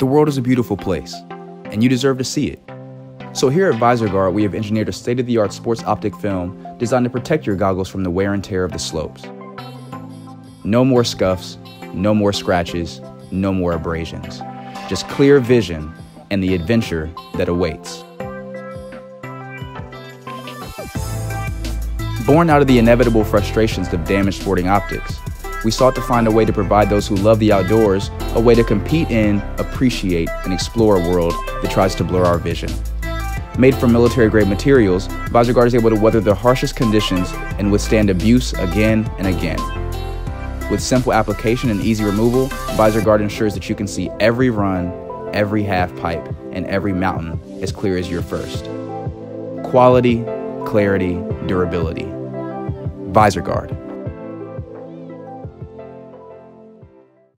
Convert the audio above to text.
The world is a beautiful place, and you deserve to see it. So here at VisorGuard, we have engineered a state-of-the-art sports optic film designed to protect your goggles from the wear and tear of the slopes. No more scuffs, no more scratches, no more abrasions. Just clear vision and the adventure that awaits. Born out of the inevitable frustrations of damaged sporting optics, we sought to find a way to provide those who love the outdoors a way to compete in, appreciate, and explore a world that tries to blur our vision. Made from military grade materials, VisorGuard is able to weather the harshest conditions and withstand abuse again and again. With simple application and easy removal, VisorGuard ensures that you can see every run, every half pipe, and every mountain as clear as your first. Quality, clarity, durability. VisorGuard